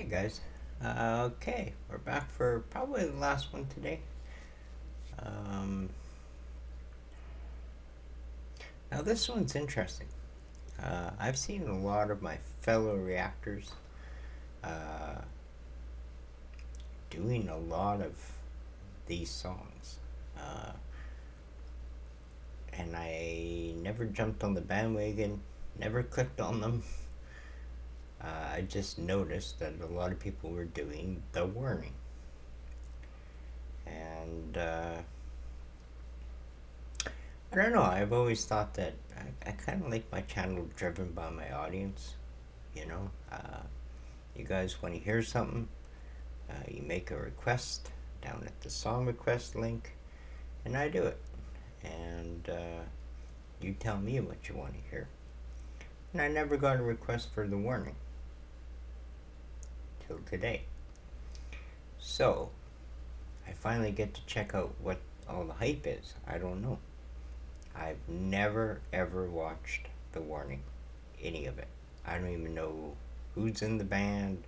Hey guys. Uh, okay, we're back for probably the last one today. Um, now this one's interesting. Uh, I've seen a lot of my fellow reactors uh, doing a lot of these songs. Uh, and I never jumped on the bandwagon, never clicked on them. Uh, I just noticed that a lot of people were doing the warning. And uh, I don't know, I've always thought that I, I kind of like my channel driven by my audience. You know, uh, you guys want to hear something, uh, you make a request down at the song request link, and I do it. And uh, you tell me what you want to hear. And I never got a request for the warning today. So, I finally get to check out what all the hype is. I don't know. I've never ever watched The Warning, any of it. I don't even know who's in the band,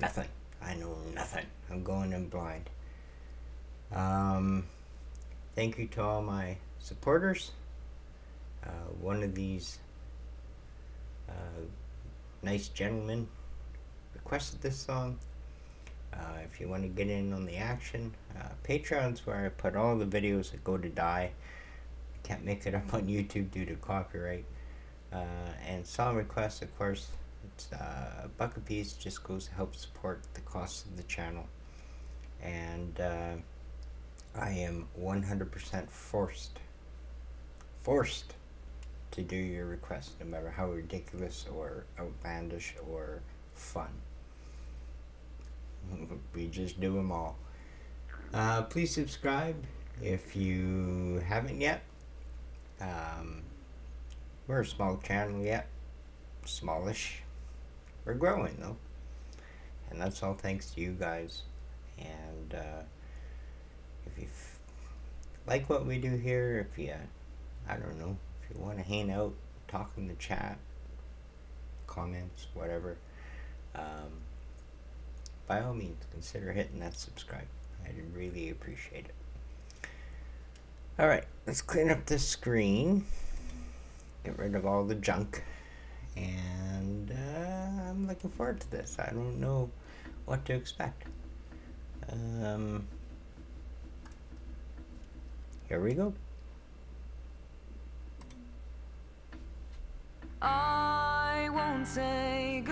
nothing. I know nothing. I'm going in blind. Um, thank you to all my supporters. Uh, one of these uh, nice gentlemen requested this song. Uh, if you want to get in on the action, uh, Patreon's where I put all the videos that go to die. Can't make it up on YouTube due to copyright. Uh, and song requests, of course, it's uh, a buck a piece. Just goes to help support the cost of the channel. And uh, I am 100% forced, forced to do your request, no matter how ridiculous or outlandish or fun. We just do them all. Uh, please subscribe if you haven't yet. Um, we're a small channel yet, smallish. We're growing though, and that's all thanks to you guys. And uh, if you like what we do here, if you, I don't know, if you want to hang out, talk in the chat, comments, whatever, um, by all means, consider hitting that subscribe. I'd really appreciate it. Alright, let's clean up this screen. Get rid of all the junk. And uh, I'm looking forward to this. I don't know what to expect. Um, here we go. I won't say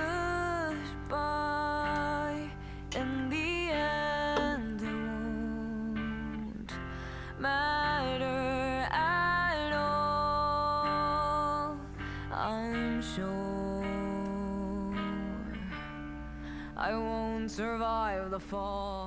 survive the fall.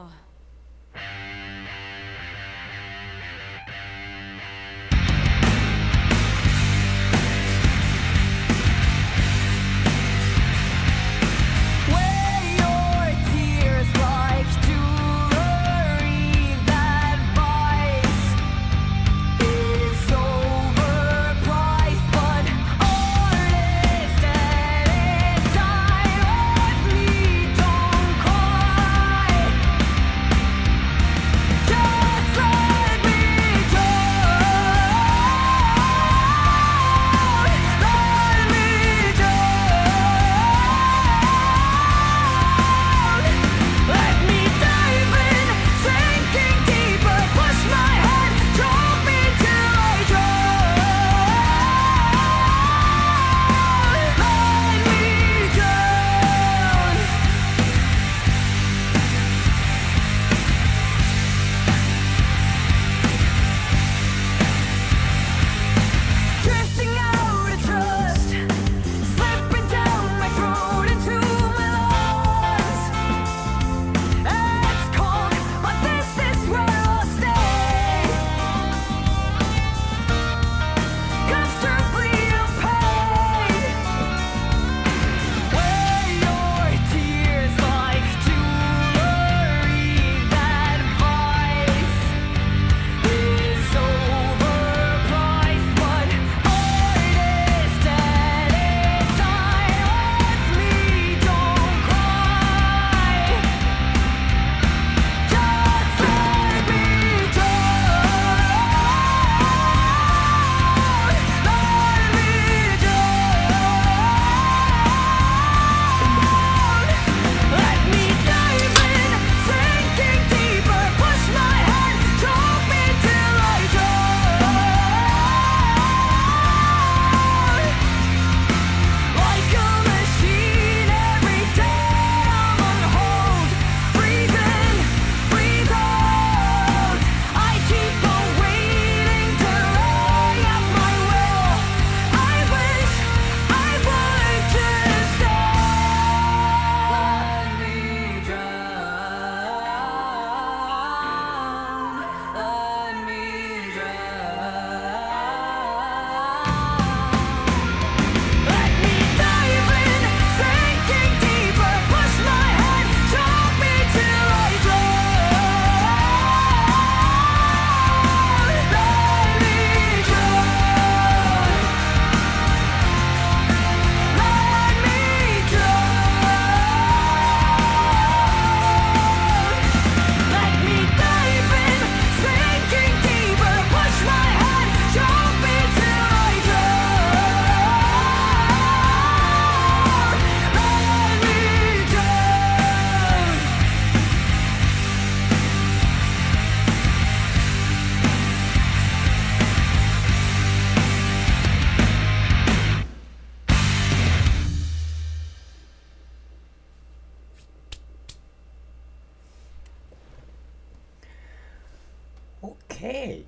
Okay.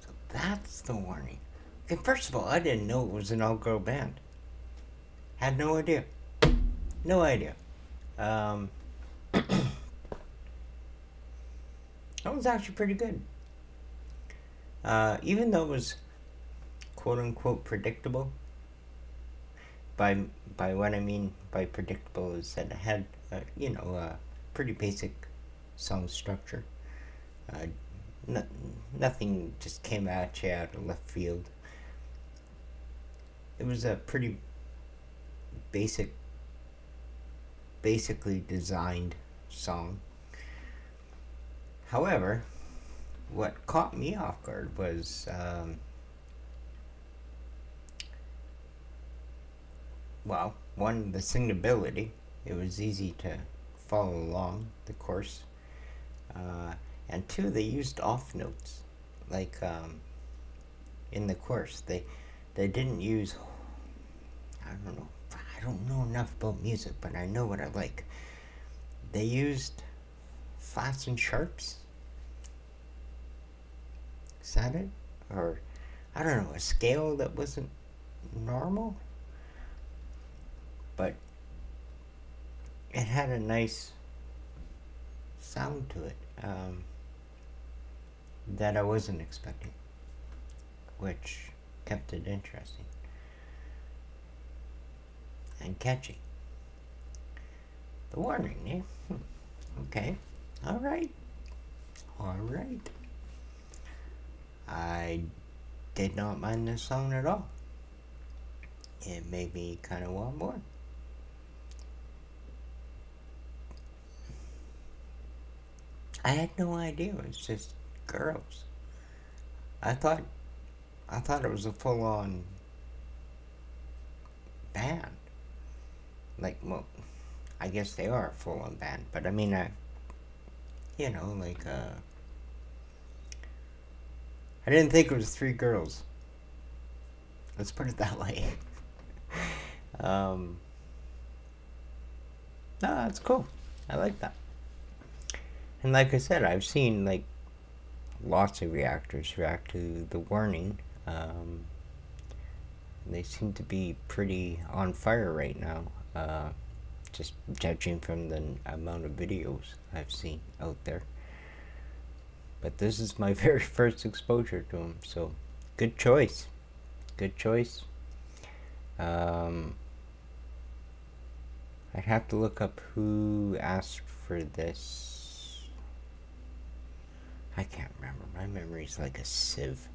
So that's the warning. Okay, first of all, I didn't know it was an all girl band. Had no idea. No idea. Um, that was actually pretty good. Uh, even though it was quote unquote predictable, by by what I mean by predictable is that it had uh, you know a pretty basic song structure. Uh, no, nothing just came at you out of left field. It was a pretty basic, basically designed song. However, what caught me off guard was um, well, one, the singability. It was easy to follow along the chorus. Uh, and two, they used off notes, like um, in the chorus. They they didn't use. I don't know. I don't know enough about music, but I know what I like. They used flats and sharps. Is that it? Or I don't know a scale that wasn't normal but it had a nice sound to it um, that I wasn't expecting, which kept it interesting and catchy. The warning, yeah? Hmm. Okay. All right. All right. I did not mind this song at all. It made me kind of want more. I had no idea it was just girls. I thought I thought it was a full on band. Like well I guess they are a full on band, but I mean I you know, like uh I didn't think it was three girls. Let's put it that way. um No, that's cool. I like that. And like I said, I've seen like lots of reactors react to the warning. Um, they seem to be pretty on fire right now. Uh, just judging from the amount of videos I've seen out there. But this is my very first exposure to them, so good choice. Good choice. Um, I'd have to look up who asked for this. I can't remember. My memory's like a sieve.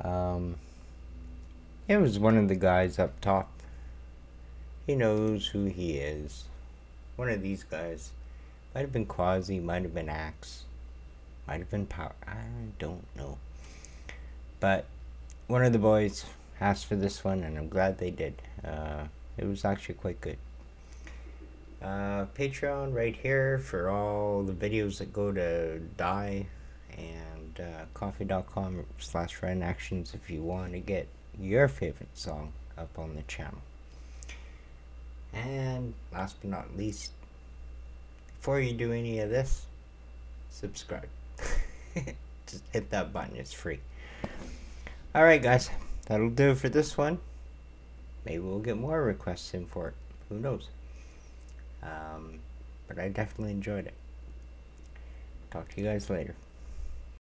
Um, it was one of the guys up top. He knows who he is. One of these guys. Might have been Quasi, might have been Axe, might have been Power. I don't know. But one of the boys asked for this one, and I'm glad they did. Uh, it was actually quite good. Uh, Patreon right here for all the videos that go to die and uh, ko-fi.com slash renactions if you want to get your favorite song up on the channel. And last but not least, before you do any of this, subscribe. Just hit that button, it's free. Alright, guys, that'll do it for this one. Maybe we'll get more requests in for it. Who knows? Um, but I definitely enjoyed it. Talk to you guys later.